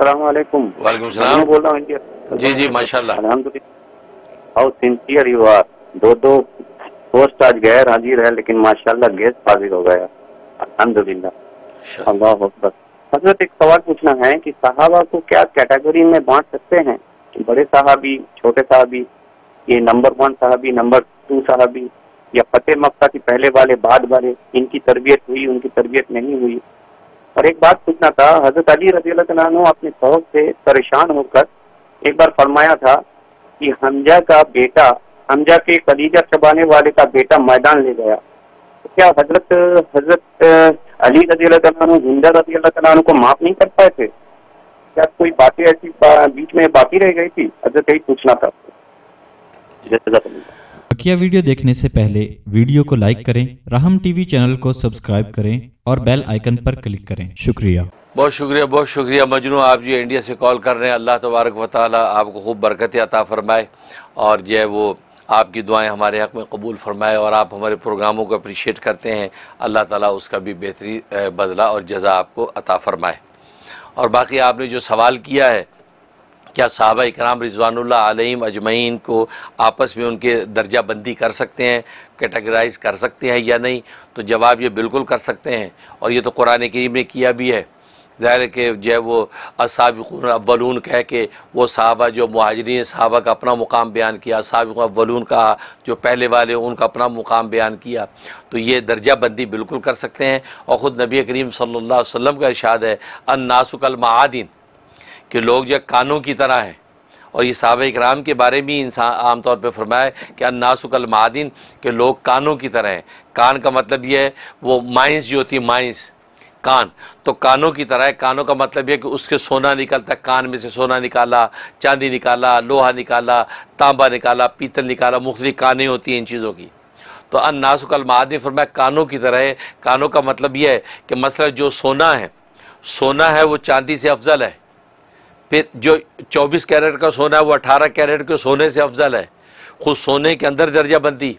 السلام علیکم۔ وعلیکم السلام۔ بول رہا ہوں انڈیا۔ جی جی ماشاءاللہ۔ الحمد للہ ہاؤ سنسیئر یو آر دو دو پوسٹ آج غیر حاضر ہے لیکن ماشاءاللہ گیس حاضر ہو گیا الحمد للہ اللہ اکبر حضرت ایک سوال پوچھنا ہے کہ صحابہ کو کیا کیٹیگری میں بانٹ سکتے ہیں؟ بڑے صحابی چھوٹے صحابی یہ نمبر ون صحابی نمبر ٹو صحابی یا فتح مکہ کے پہلے والے بعد والے ان کی تربیت ہوئی ان کی تربیت نہیں ہوئی؟ اور ایک بات پوچھنا تھا، حضرت علی رضی اللہ تعالیٰ عنہ اپنے شوق سے پریشان ہو کر ایک بار فرمایا تھا کہ حمزہ کا بیٹا، حمزہ کے کلیجہ چبانے والے کا بیٹا میدان لے گیا۔ کیا حضرت حضرت علی رضی اللہ تعالیٰ عنہ ہندہ رضی اللہ تعالیٰ عنہ کو معاف نہیں کر پائے تھے؟ کیا کوئی باتیں ایسی بیچ میں باقی رہ گئی تھی؟ حضرت یہی پوچھنا تھا۔ جزاک بقیہ ویڈیو دیکھنے سے پہلے ویڈیو کو لائک کریں، رحم ٹی وی چینل کو سبسکرائب کریں اور بیل آئیکن پر کلک کریں۔ شکریہ۔ بہت شکریہ بہت شکریہ۔ مجنو آپ جو انڈیا سے کال کر رہے ہیں، اللہ تبارک و تعالیٰ آپ کو خوب برکت عطا فرمائے اور جو ہے وہ آپ کی دعائیں ہمارے حق میں قبول فرمائے اور آپ ہمارے پروگراموں کو اپریشیٹ کرتے ہیں۔ اللہ تعالیٰ اس کا بھی بہتری بدلہ اور جزا آپ کو عطا فرمائے۔ اور باقی آپ نے جو سوال کیا ہے کیا صحابہ اکرام رضوان اللہ علیہم اجمعین کو آپس میں ان کے درجہ بندی کر سکتے ہیں کیٹاگرائز کر سکتے ہیں یا نہیں؟ تو جواب یہ بالکل کر سکتے ہیں اور یہ تو قرآن کریم نے کیا بھی ہے۔ ظاہر ہے کہ جو ہے وہ اسابقون اولون کہہ کے وہ صحابہ جو مہاجرین صحابہ کا اپنا مقام بیان کیا سابق اولون کا جو پہلے والے ان کا اپنا مقام بیان کیا۔ تو یہ درجہ بندی بالکل کر سکتے ہیں۔ اور خود نبی کریم صلی اللہ علیہ وسلم کا ارشاد ہے انناسک المعادن کہ لوگ جو کانوں کی طرح ہیں۔ اور یہ صحابہ اکرام کے بارے میں انسان عام طور پہ فرمایا کہ اناسک المعادن کہ لوگ کانوں کی طرح ہیں۔ کان کا مطلب یہ ہے، وہ مائنس جو ہوتی ہے مائنس، کان۔ تو کانوں کی طرح ہے، کانوں کا مطلب یہ کہ اس کے سونا نکلتا ہے کان میں سے سونا نکالا، چاندی نکالا، لوہا نکالا، تانبا نکالا، پیتل نکالا، مختلف کانیں ہوتی ہیں ان چیزوں کی۔ تو ان ناسک المعادن فرمایا کانوں کی طرح ہے۔ کانوں کا مطلب یہ ہے کہ مثلا جو سونا ہے سونا ہے وہ چاندی سے افضل ہے۔ پھر جو چوبیس کیرٹ کا سونا ہے، وہ اٹھارہ کیرٹ کے سونے سے افضل ہے۔ خود سونے کے اندر درجہ بندی۔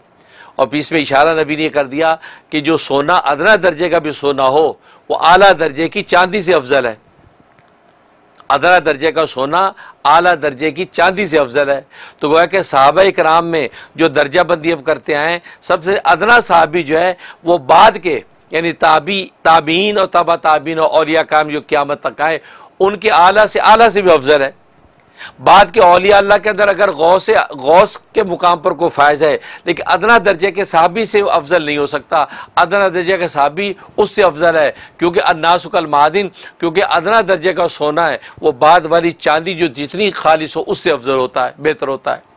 اور پھر اس میں اشارہ نبی نے کر دیا کہ جو سونا ادنا درجے کا بھی سونا ہو، وہ اعلیٰ درجے کی چاندی سے افضل ہے۔ ادنا درجے کا سونا اعلیٰ درجے کی چاندی سے افضل ہے۔ تو گویا کہ صحابہ اکرام میں جو درجہ بندی اب کرتے آئے سب سے ادنا صحابی جو ہے، وہ بعد کے یعنی تابی، تابعین اور تبا تابعین اور اولیاء کام جو قیامت تک آئے ان کے اعلیٰ سے اعلیٰ سے بھی افضل ہے۔ بعد کے اولیاء اللہ کے اندر اگر غوث غوث کے مقام پر کوئی فائز ہے، لیکن ادنا درجے کے صحابی سے افضل نہیں ہو سکتا۔ ادنا درجے کے صحابی اس سے افضل ہے، کیونکہ الناسک المعادن کیونکہ ادنا درجے کا سونا ہے۔ وہ بعد والی چاندی جو جتنی خالص ہو، اس سے افضل ہوتا ہے، بہتر ہوتا ہے۔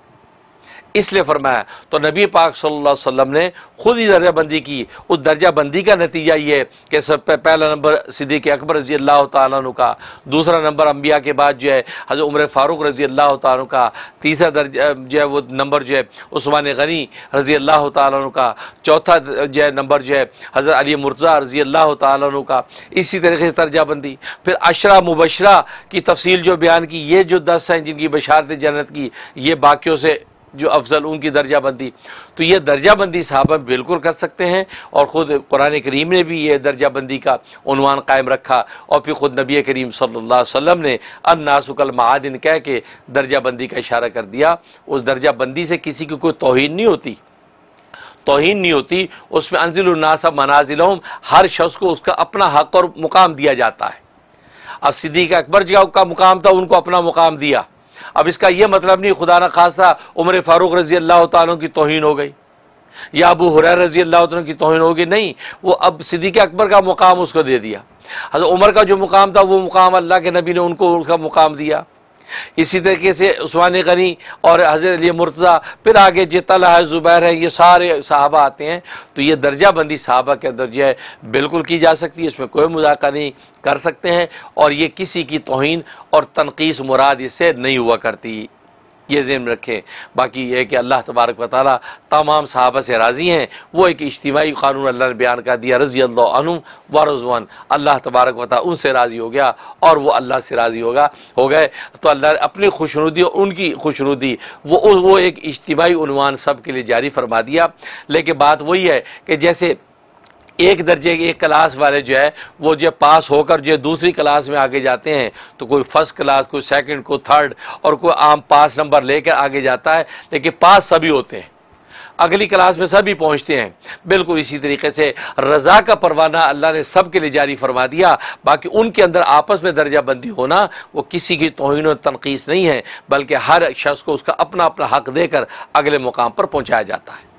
اس لیے فرمایا تو نبی پاک صلی اللہ علیہ وسلم نے خود ہی درجہ بندی کی۔ اس درجہ بندی کا نتیجہ یہ ہے کہ سب پہ پہلا نمبر صدیق اکبر رضی اللہ تعالیٰ عنہ کا، دوسرا نمبر انبیاء کے بعد جو ہے حضرت عمر فاروق رضی اللہ تعالیٰ عنہ کا، تیسرا درجہ جو ہے وہ نمبر جو ہے عثمان غنی رضی اللہ تعالیٰ عنہ کا، چوتھا جو ہے نمبر جو ہے حضرت علی مرزا رضی اللہ تعالیٰ عنہ کا۔ اسی طریقے سے درجہ بندی۔ پھر عشرہ مبشرہ کی تفصیل جو بیان کی، یہ جو دس ہیں جن کی بشارت جنت کی، یہ باقیوں سے جو افضل ان کی درجہ بندی، تو یہ درجہ بندی صحابہ بالکل کر سکتے ہیں اور خود قرآن کریم نے بھی یہ درجہ بندی کا عنوان قائم رکھا اور پھر خود نبی کریم صلی اللہ علیہ وسلم نے ان ناسک المعادن کہہ کے درجہ بندی کا اشارہ کر دیا۔ اس درجہ بندی سے کسی کی کوئی توہین نہیں ہوتی۔ توہین نہیں ہوتی، اس میں انزل الناس منازلہم، ہر شخص کو اس کا اپنا حق اور مقام دیا جاتا ہے۔ اب صدیق اکبر جگہ کا مقام تھا، ان کو اپنا مقام دیا۔ اب اس کا یہ مطلب نہیں خدا نہ خاصہ عمر فاروق رضی اللہ تعالیٰ کی توہین ہو گئی یا ابو حریر رضی اللہ تعالیٰ کی توہین ہو گئی نہیں وہ اب صدیق اکبر کا مقام اس کو دے دیا حضرت عمر کا جو مقام تھا وہ مقام اللہ کے نبی نے ان کو ان کا مقام دیا اسی طریقے سے عثمان غنی اور حضرت علی مرتضیٰ پھر آگے جی طلحہ زبیر ہے یہ سارے صحابہ آتے ہیں، تو یہ درجہ بندی صحابہ کے اندر جو ہے بالکل کی جا سکتی ہے، اس میں کوئی مذاکرہ نہیں کر سکتے ہیں اور یہ کسی کی توہین اور تنقیص مراد اس سے نہیں ہوا کرتی۔ یہ ذہن میں رکھیں۔ باقی یہ کہ اللہ تبارک و تعالیٰ تمام صحابہ سے راضی ہیں۔ وہ ایک اجتماعی قانون اللہ نے بیان کر دیا، رضی اللہ عنہ و رضوان۔ اللہ تبارک و تعالیٰ ان سے راضی ہو گیا اور وہ اللہ سے راضی ہوگا، ہو گئے۔ تو اللہ نے اپنی خوشنودی اور ان کی خوشنودی، وہ وہ ایک اجتماعی عنوان سب کے لیے جاری فرما دیا۔ لیکن بات وہی ہے کہ جیسے ایک درجے ایک کلاس والے جو ہے، وہ جو پاس ہو کر جو دوسری کلاس میں آگے جاتے ہیں، تو کوئی فرسٹ کلاس، کوئی سیکنڈ، کوئی تھرڈ اور کوئی عام پاس نمبر لے کر آگے جاتا ہے، لیکن پاس سبھی ہوتے ہیں۔ اگلی کلاس میں سبھی پہنچتے ہیں۔ بالکل اسی طریقے سے رضا کا پروانہ اللہ نے سب کے لیے جاری فرما دیا۔ باقی ان کے اندر آپس میں درجہ بندی ہونا وہ کسی کی توہین و تنقیص نہیں ہے، بلکہ ہر شخص کو اس کا اپنا اپنا حق دے کر اگلے مقام پر پہنچایا جاتا ہے۔